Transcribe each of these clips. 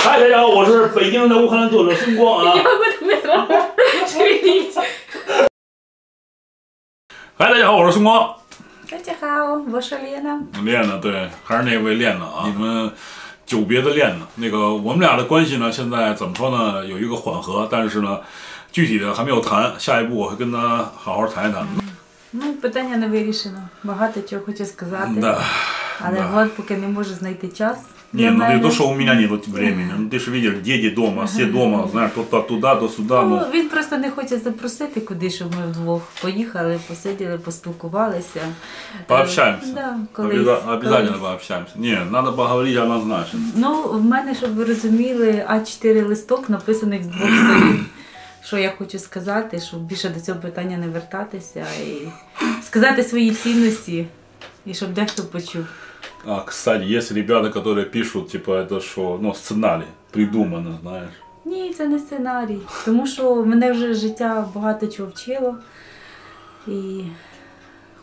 嗨，大家好，我是北京的乌克兰作者孙光啊。嗨，大家好，我是孙光。大家好，我是练呢。练呢，对，还是那位练呢啊。你们久别的练呢，那个我们俩的关系呢，现在怎么说呢？有一个缓和，但是呢，具体的还没有谈。下一步我会跟他好好谈一谈。Ну, питання не вирішено. Багато чого хочу сказати. Да. Але да. от поки не можу знайти час. Не, ну не мене. то, что у меня нет времени. Ну ты же видишь, дети дома, все дома, знаешь, то, туда, то сюда. Ну, Ну, він просто не хоче запросити куди, щоб ми вдвох поїхали, посиділи, поспілкувалися. Пообщаємося. Е, Да, колись, обяза- обязательно колись. пообщаемся. Не, надо поговорить однозначно. Ну, в мене, щоб ви розуміли, А4 листок написаних з двох сторін. Що я хочу сказати, щоб більше до цього питання не вертатися і сказати свої цінності, і щоб дехто почув. А, кстати, есть ребята, которые пишут, типа, это что, ну, сценарий, придумано, знаешь. Ні, це не сценарій. Тому що мене вже життя багато чого вчило. І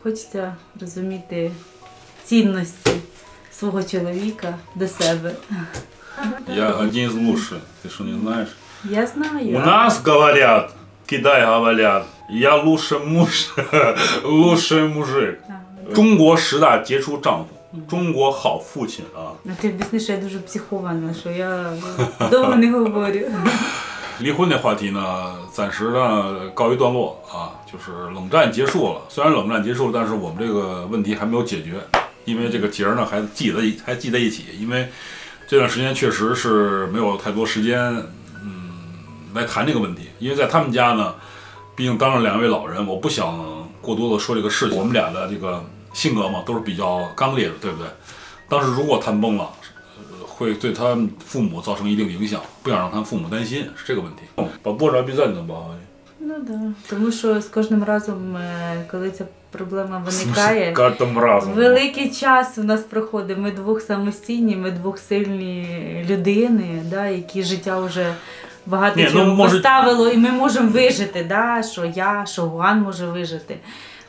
хочеться розуміти цінності свого чоловіка до себе. Я один из лучших, ты что, не знаешь? Я знаю. У нас говорят, Китай говорят, я лучший муж, лучший мужик. 中国十大杰出丈夫， 中国好父亲啊！ Ну, ти об'ясни, що я дуже психована, що я довго не говорю. 离婚的话题呢，暂时呢告一段落啊，就是冷战结束了。虽然冷战结束了，但是我们这个问题还没有解决，因为这个结儿呢还记在一还记在一起。因为这段时间确实是没有太多时间，嗯，来谈这个问题。因为在他们家呢，毕竟当着两位老人，我不想过多的说这个事情。我们俩的这个 性格嘛，都是比较刚烈的，对不对？当时如果谈崩了，呃会对他们父母造成一定的影响，不想让他们父母担心，是这个问题。Побожа обязательно багає. Ну так. Да. Тому що з кожним разом, е, коли ця проблема виникає, Картом разом. Великий час у нас проходить. Ми двох самостійні, ми двох сильні людини, да, які життя вже багато Ні, ну, чого може- поставило, і ми можемо вижити, да, що я, що Гуан може вижити.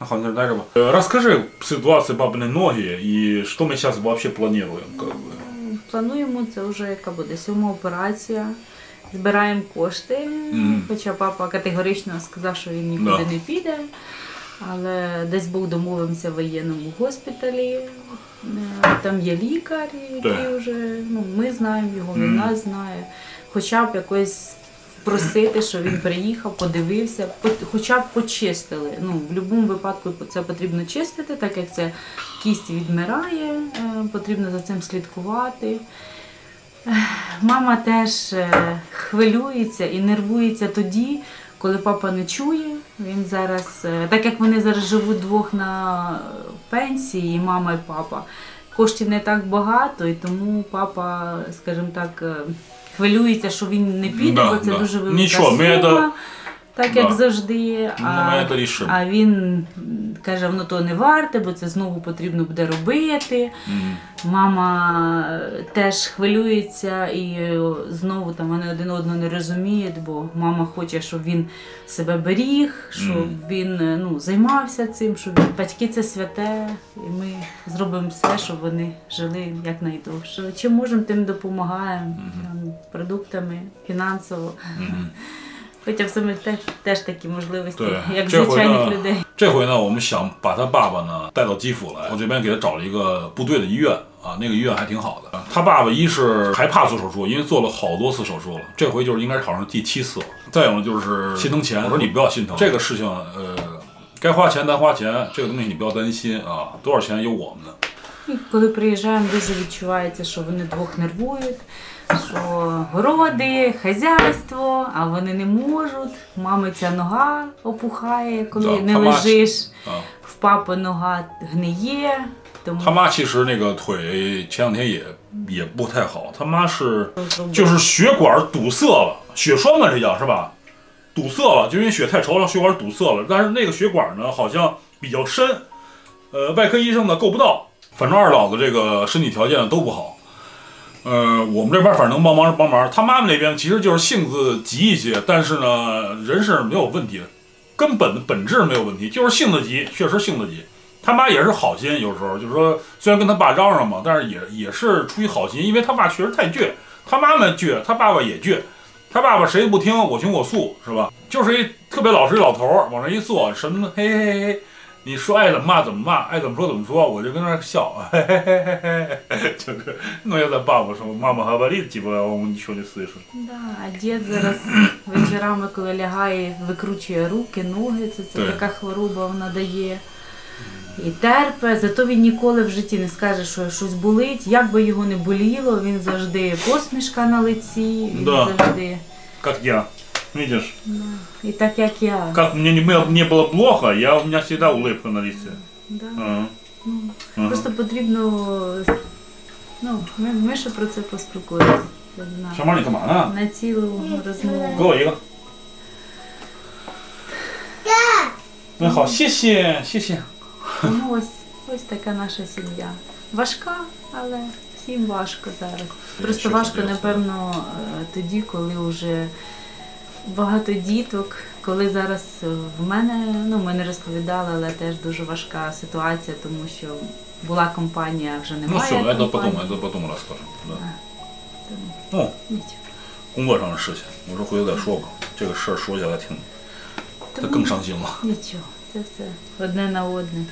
Охондр Дарева. Е, Расскажи ситуацію бабини ноги і що ми зараз взагалі плануємо? Плануємо це вже яка буде сьома операція. Збираємо кошти, mm -hmm. хоча папа категорично сказав, що він нікуди yeah. не піде. Але десь був домовився в воєнному госпіталі. Е, там є лікар, який yeah. вже ну, ми знаємо його, вона mm -hmm. знає. Хоча б якось просити, що він приїхав, подивився, хоча б почистили. Ну, в будь-якому випадку це потрібно чистити, так як це кість відмирає, е, потрібно за цим слідкувати. Мама теж е, хвилюється і нервується тоді, коли папа не чує. Він зараз, е, так як вони зараз живуть двох на пенсії, і мама і папа, коштів не так багато, і тому папа, скажімо так, хвилюється, що він не піде, Да, бо це да. дуже велика Нічого, ми сума. Так Да. як завжди. Ну, ми це рішимо. а він каже, воно то не варте, бо це знову потрібно буде робити. М. Мама е, теж хвилюється і е, знову там вони один одного не розуміють, бо мама хоче, щоб він себе беріг, щоб Мгм. він е, ну, займався цим, щоб він- батьки це святе, і ми зробимо все, щоб вони жили якнайдовше. Чим можемо, тим допомагаємо там, продуктами, фінансово. Мгм. Хоча в самих теж, теж такі можливості, Да. як这回 звичайних 呢 людей. 这回呢，我们想把他爸爸呢带到基辅来，我这边给他找了一个部队的医院啊，那个医院还挺好的。他爸爸一是害怕做手术，因为做了好多次手术了，这回就是应该是好像第七次了。再有呢就是心疼钱，我说你不要心疼，这个事情呃，该花钱咱花钱，这个东西你不要担心啊，多少钱有我们的。 І коли приїжджаємо, дуже відчувається, що вони двох нервують, що городи, хазяйство, а вони не можуть. Мами ця нога опухає, коли Да, не хамач. лежиш. 啊， В папи нога гниє. Тому 他妈其实那个腿前两天也也不太好，他妈是就是血管堵塞了， 血栓吧，这叫是吧？堵塞了，就因为血太稠了，血管堵塞了。但是那个血管呢，好像比较深，呃，外科医生呢够不到。反正二老子这个身体条件都不好。 呃，我们这边反正能帮忙是帮忙。他妈妈那边其实就是性子急一些，但是呢，人是没有问题的，根本的本质没有问题，就是性子急，确实性子急。他妈也是好心，有时候就是说，虽然跟他爸嚷嚷嘛，但是也也是出于好心，因为他爸确实太倔，他妈妈倔，他爸爸也倔。他爸爸谁不听，我行我素，是吧？就是一特别老实一老头儿，往那一坐，什么嘿嘿嘿，你说爱怎么骂怎么骂，爱怎么说怎么说，我就跟那儿笑，嘿嘿嘿嘿嘿，就是我я за бабу, що мама говорить, типа, он нічого не слышит. Да, а дід зараз вечорами, коли лягає, викручує руки, ноги, це, це Так. така хвороба вона дає. І терпе, зато він ніколи в житті не скаже, що щось болить. Як би його не боліло, він завжди посмішка на лиці, він Да. завжди. Как я. видишь? Да. И так как я. Как мне не, не было плохо, я, у меня всегда улыбка на лице. Да. Ага. Ну, ага. Просто потрібно, ну, ми, ми ще про це поспілкуємося. На, Шаманіка мана. на цілу розмову. Го, його Ну, хо, сі. Ну, ось, ось така наша сім'я. Важка, але всім важко зараз. Просто важко, напевно, е, тоді, коли вже багато діток. Коли зараз е, в мене ну ми не розповідали, але теж дуже важка ситуація, тому що була компанія, вже ну, немає. Ну що, це потім, це потім розкажу. Да. Ну, Нічого. Кому шися. Може хуй шок. Це ще що я латин. Це ким. Нічого, це все одне на одне.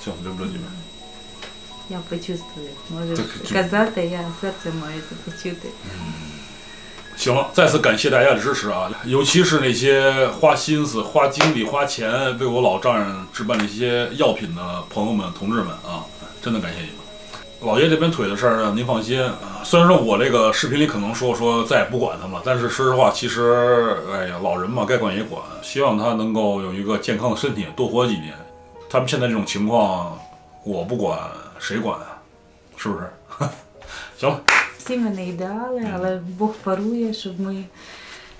Все, люблю тебя. я почувствую. Можеш Так, чи- казати, я серце маю це почути. 行了，再次感谢大家的支持啊，尤其是那些花心思、花精力、花钱为我老丈人置办那些药品的朋友们、同志们啊，真的感谢你们。老爷这边腿的事儿呢，您放心啊。虽然说我这个视频里可能说说再也不管他们了，但是说实话，其实哎呀，老人嘛，该管也管。希望他能够有一个健康的身体，多活几年。他们现在这种情况，我不管， 谁管啊？是不是？行了。 Всі ми не ідеали, але Бог парує, щоб ми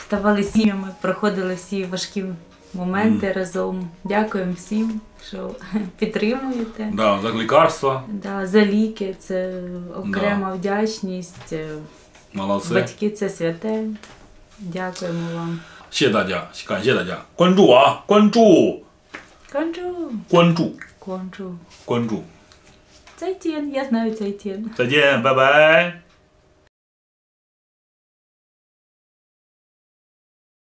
ставали сім'ями, проходили всі важкі моменти разом. Дякуємо всім, що підтримуєте. Да, за лекарства. Да, за ліки це окрема вдячність. е, Молодцы. Батьки це святе. Дякуємо вам. 谢谢大家，感谢大家关注啊，关注， Кончу. 关注， Кончу. 关注， 再见，再见，拜拜。